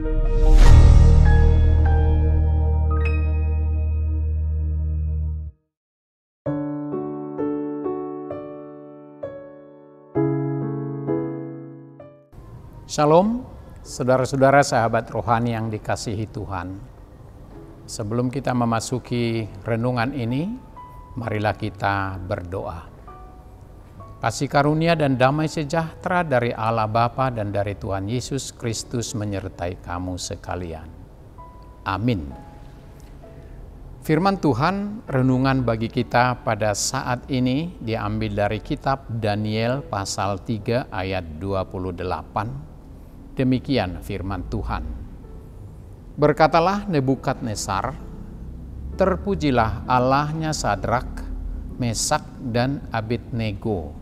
Shalom, saudara-saudara sahabat rohani yang dikasihi Tuhan. Sebelum kita memasuki renungan ini, marilah kita berdoa. Kasih karunia dan damai sejahtera dari Allah Bapa dan dari Tuhan Yesus Kristus menyertai kamu sekalian. Amin. Firman Tuhan renungan bagi kita pada saat ini diambil dari kitab Daniel pasal 3 ayat 28 Demikian firman Tuhan. Berkatalah Nebukadnezar, terpujilah Allahnya Sadrak, Mesak, dan Abednego.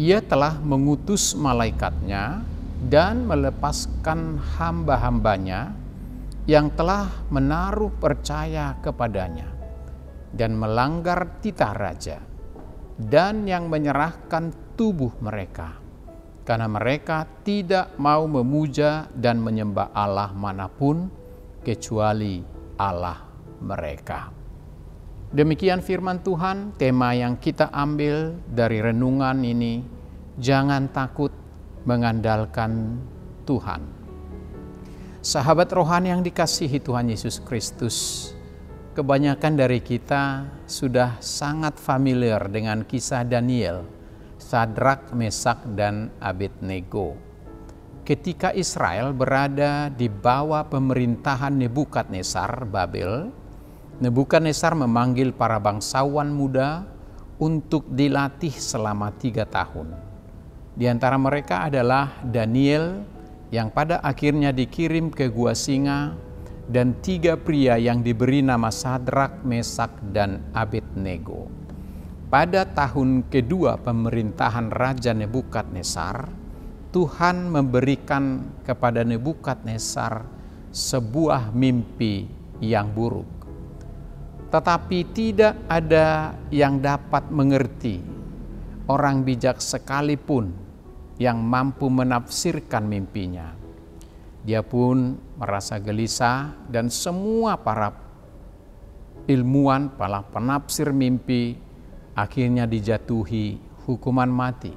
Ia telah mengutus malaikatnya dan melepaskan hamba-hambanya yang telah menaruh percaya kepadanya dan melanggar titah raja dan yang menyerahkan tubuh mereka karena mereka tidak mau memuja dan menyembah Allah mana pun kecuali Allah mereka. Demikian firman Tuhan, tema yang kita ambil dari renungan ini, jangan takut mengandalkan Tuhan. Sahabat rohani yang dikasihi Tuhan Yesus Kristus, kebanyakan dari kita sudah sangat familiar dengan kisah Daniel Sadrak, Mesak, dan Abednego. Ketika Israel berada di bawah pemerintahan Nebukadnezar Babel, Nebukadnezar memanggil para bangsawan muda untuk dilatih selama tiga tahun. Di antara mereka adalah Daniel yang pada akhirnya dikirim ke gua singa dan tiga pria yang diberi nama Sadrak, Mesak, dan Abednego. Pada tahun kedua pemerintahan Raja Nebukadnezar, Tuhan memberikan kepada Nebukadnezar sebuah mimpi yang buruk. Tetapi tidak ada yang dapat mengerti orang bijak sekalipun yang mampu menafsirkan mimpinya. Dia pun merasa gelisah dan semua para ilmuwan, para penafsir mimpi akhirnya dijatuhi hukuman mati.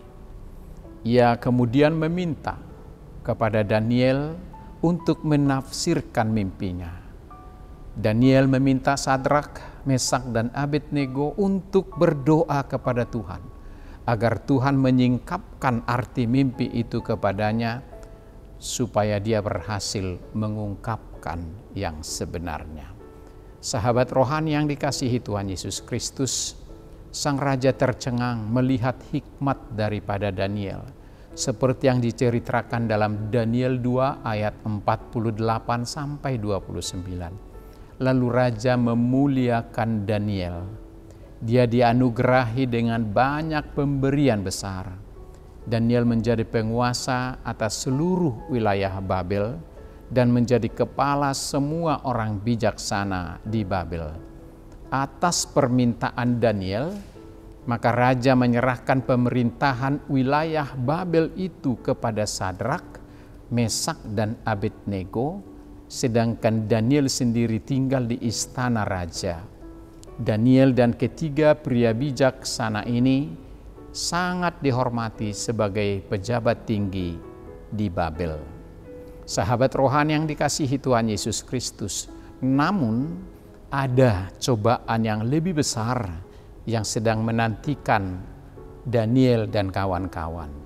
Ia kemudian meminta kepada Daniel untuk menafsirkan mimpinya. Daniel meminta Sadrak, Mesak, dan Abednego untuk berdoa kepada Tuhan agar Tuhan menyingkapkan arti mimpi itu kepadanya supaya dia berhasil mengungkapkan yang sebenarnya. Sahabat rohani yang dikasihi Tuhan Yesus Kristus, sang raja tercengang melihat hikmat daripada Daniel. Seperti yang diceritakan dalam Daniel 2 ayat 48 sampai 29. Lalu raja memuliakan Daniel. Dia dianugerahi dengan banyak pemberian besar. Daniel menjadi penguasa atas seluruh wilayah Babel dan menjadi kepala semua orang bijaksana di Babel atas permintaan Daniel, maka raja menyerahkan pemerintahan wilayah Babel itu kepada Sadrak, Mesak, dan Abednego, sedangkan Daniel sendiri tinggal di istana raja. Daniel dan ketiga pria bijaksana ini sangat dihormati sebagai pejabat tinggi di Babel. Sahabat rohani yang dikasihi Tuhan Yesus Kristus, namun ada cobaan yang lebih besar yang sedang menantikan Daniel dan kawan-kawan.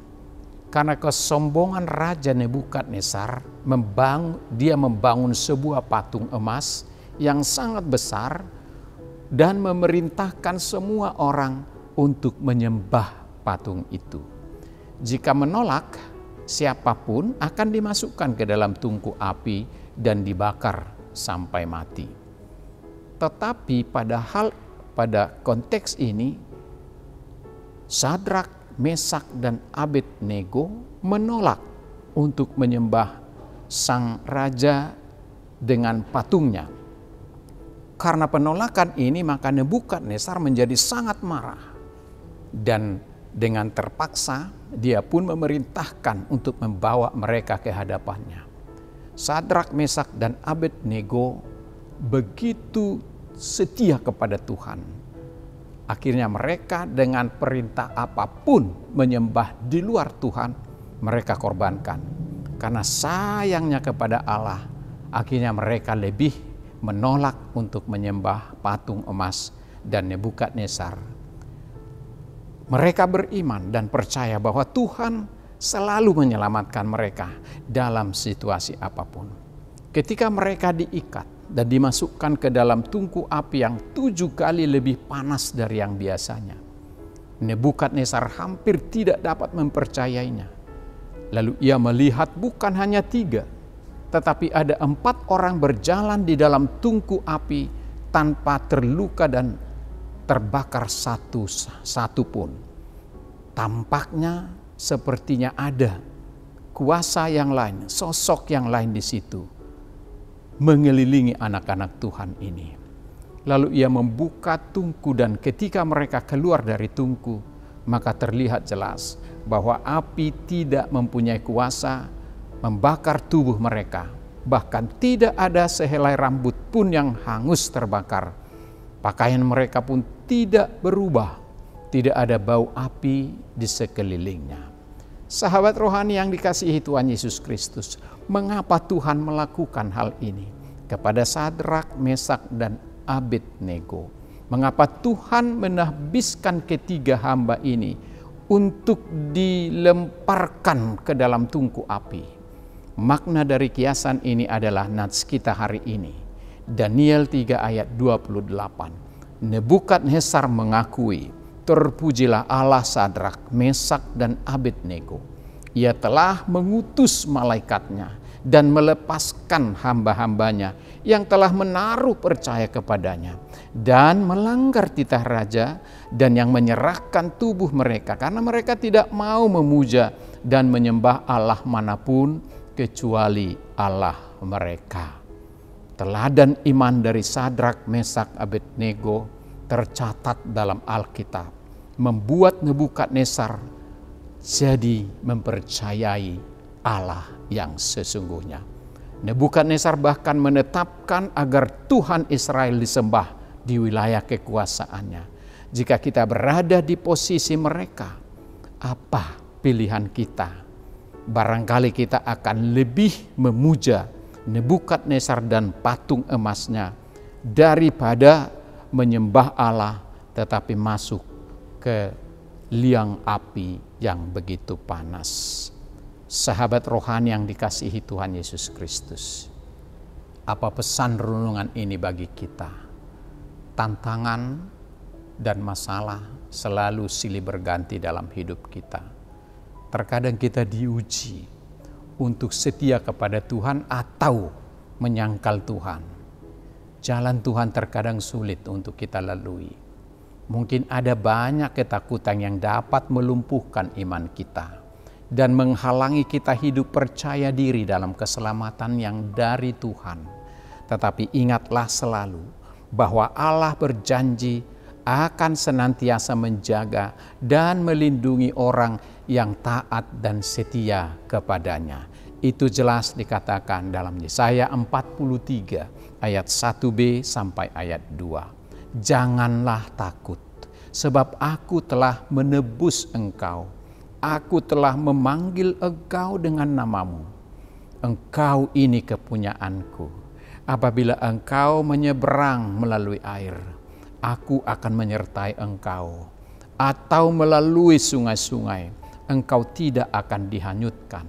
Karena kesombongan Raja Nebukadnezar, membangun, dia membangun sebuah patung emas yang sangat besar dan memerintahkan semua orang untuk menyembah patung itu. Jika menolak, siapa pun akan dimasukkan ke dalam tungku api dan dibakar sampai mati. Tetapi pada hal pada konteks ini Sadrak, Mesak dan Abednego menolak untuk menyembah sang raja dengan patungnya. Karena penolakan ini maka Nebukadnezar menjadi sangat marah dan dengan terpaksa dia pun memerintahkan untuk membawa mereka ke hadapannya. Sadrak, Mesak, dan Abednego begitu setia kepada Tuhan. Akhirnya mereka dengan perintah apa pun menyembah di luar Tuhan, mereka korbankan. Karena sayangnya kepada Allah, akhirnya mereka lebih menolak untuk menyembah patung emas dan Nebukadnezar. Mereka beriman dan percaya bahwa Tuhan selalu menyelamatkan mereka dalam situasi apa pun. Ketika mereka diikat, dan dimasukkan ke dalam tungku api yang tujuh kali lebih panas dari yang biasanya. Nebukadnezar hampir tidak dapat mempercayainya. Lalu ia melihat bukan hanya tiga, tetapi ada empat orang berjalan di dalam tungku api tanpa terluka dan terbakar satu satu pun. Tampaknya sepertinya ada kuasa yang lain, sosok yang lain di situ mengelilingi anak-anak Tuhan ini. Lalu ia membuka tungku dan ketika mereka keluar dari tungku, maka terlihat jelas bahwa api tidak mempunyai kuasa membakar tubuh mereka. Bahkan tidak ada sehelai rambut pun yang hangus terbakar. Pakaian mereka pun tidak berubah. Tidak ada bau api di sekelilingnya. Sahabat rohani yang dikasihi Tuhan Yesus Kristus, mengapa Tuhan melakukan hal ini kepada Sadrak, Mesak, dan Abednego. Mengapa Tuhan menahbiskan ketiga hamba ini untuk dilemparkan ke dalam tungku api? Makna dari kiasan ini adalah nats kita hari ini. Daniel 3 ayat 28. Nebukadnezar mengakui, terpujilah Allah Sadrak, Mesak, dan Abednego. Ia telah mengutus malaikatnya dan melepaskan hamba-hambanya yang telah menaruh percaya kepadanya dan melanggar titah raja dan yang menyerahkan tubuh mereka karena mereka tidak mau memuja dan menyembah Allah mana pun kecuali Allah mereka. Teladan iman dari Sadrak, Mesak, Abednego tercatat dalam Alkitab membuat Nebukadnezar jadi mempercayai Allah yang sesungguhnya. Nebukadnezar bahkan menetapkan agar Tuhan Israel disembah di wilayah kekuasaannya. Jika kita berada di posisi mereka, apa pilihan kita? Barangkali kita akan lebih memuja Nebukadnezar dan patung emasnya daripada menyembah Allah tetapi masuk ke liang api yang begitu panas sahabat rohani yang dikasihi Tuhan Yesus Kristus. Apa pesan renungan ini bagi kita? Tantangan dan masalah selalu silih berganti dalam hidup kita. Terkadang kita diuji untuk setia kepada Tuhan atau menyangkal Tuhan. Jalan Tuhan terkadang sulit untuk kita lalui. Mungkin ada banyak ketakutan yang dapat melumpuhkan iman kita dan menghalangi kita hidup percaya diri dalam keselamatan yang dari Tuhan. Tetapi ingatlah selalu bahwa Allah berjanji akan senantiasa menjaga dan melindungi orang yang taat dan setia kepadanya. Itu jelas dikatakan dalam Yesaya 43 ayat 1b sampai ayat 2. Janganlah takut sebab aku telah menebus engkau Aku telah memanggil engkau dengan namamu. Engkau ini kepunyaanku. Apabila engkau menyeberang melalui air, aku akan menyertai engkau. Atau melalui sungai-sungai, engkau tidak akan dihanyutkan.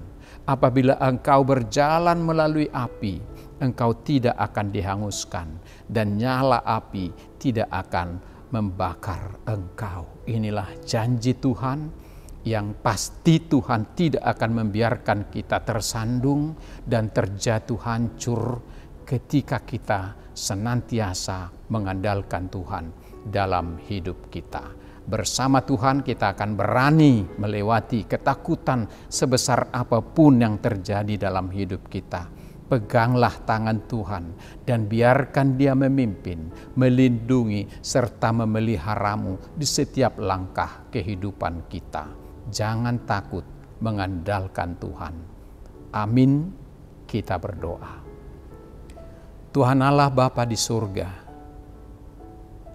Apabila engkau berjalan melalui api, engkau tidak akan dihanguskan. Dan nyala api tidak akan membakar engkau. Inilah janji Tuhan yang pasti Tuhan tidak akan membiarkan kita tersandung dan terjatuh hancur ketika kita senantiasa mengandalkan Tuhan dalam hidup kita. Bersama Tuhan kita akan berani melewati ketakutan sebesar apa pun yang terjadi dalam hidup kita. Peganglah tangan Tuhan dan biarkan Dia memimpin, melindungi, serta memeliharamu di setiap langkah kehidupan kita jangan takut mengandalkan Tuhan. Amin. kita berdoa. Tuhan Allah Bapa di surga,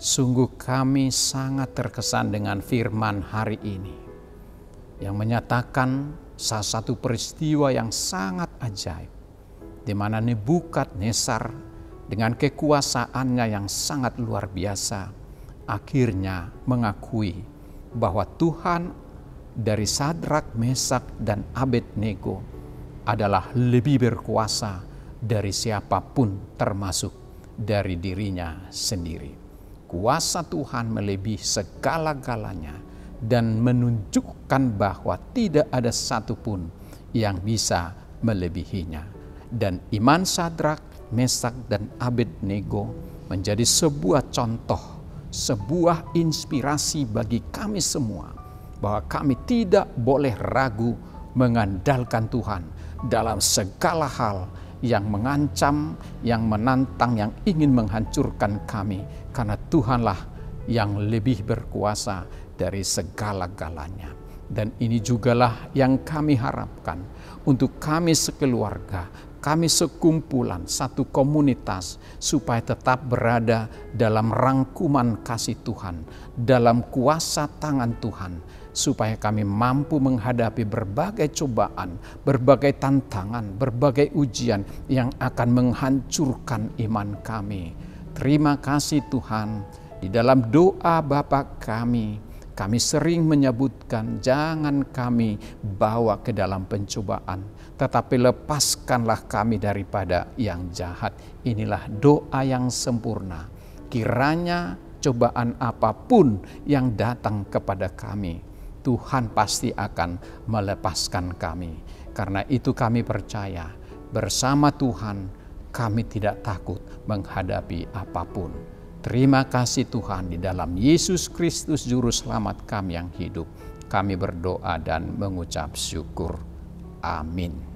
sungguh kami sangat terkesan dengan firman hari ini yang menyatakan salah satu peristiwa yang sangat ajaib di mana Nebukadnezar dengan kekuasaannya yang sangat luar biasa akhirnya mengakui bahwa Tuhan dari Sadrak, Mesak, dan Abednego adalah lebih berkuasa dari siapa pun termasuk dari dirinya sendiri. Kuasa Tuhan melebihi segala-galanya dan menunjukkan bahwa tidak ada satupun yang bisa melebihinya. Dan iman Sadrak, Mesak, dan Abednego menjadi sebuah contoh, sebuah inspirasi bagi kami semua bahwa kami tidak boleh ragu mengandalkan Tuhan dalam segala hal yang mengancam, yang menantang, yang ingin menghancurkan kami, karena Tuhanlah yang lebih berkuasa dari segala-galanya. Dan ini jugalah yang kami harapkan untuk kami sekeluarga, kami sekumpulan, satu komunitas, supaya tetap berada dalam rangkuman kasih Tuhan, dalam kuasa tangan Tuhan, supaya kami mampu menghadapi berbagai cobaan, berbagai tantangan, berbagai ujian yang akan menghancurkan iman kami. Terima kasih Tuhan, di dalam doa Bapa kami, kami sering menyebutkan jangan kami bawa ke dalam pencobaan, tetapi lepaskanlah kami daripada yang jahat. Inilah doa yang sempurna. Kiranya cobaan apa pun yang datang kepada kami, Tuhan pasti akan melepaskan kami. Karena itu kami percaya bersama Tuhan kami tidak takut menghadapi apa pun. Terima kasih Tuhan di dalam Yesus Kristus Juru Selamat kami yang hidup. Kami berdoa dan mengucap syukur. Amin.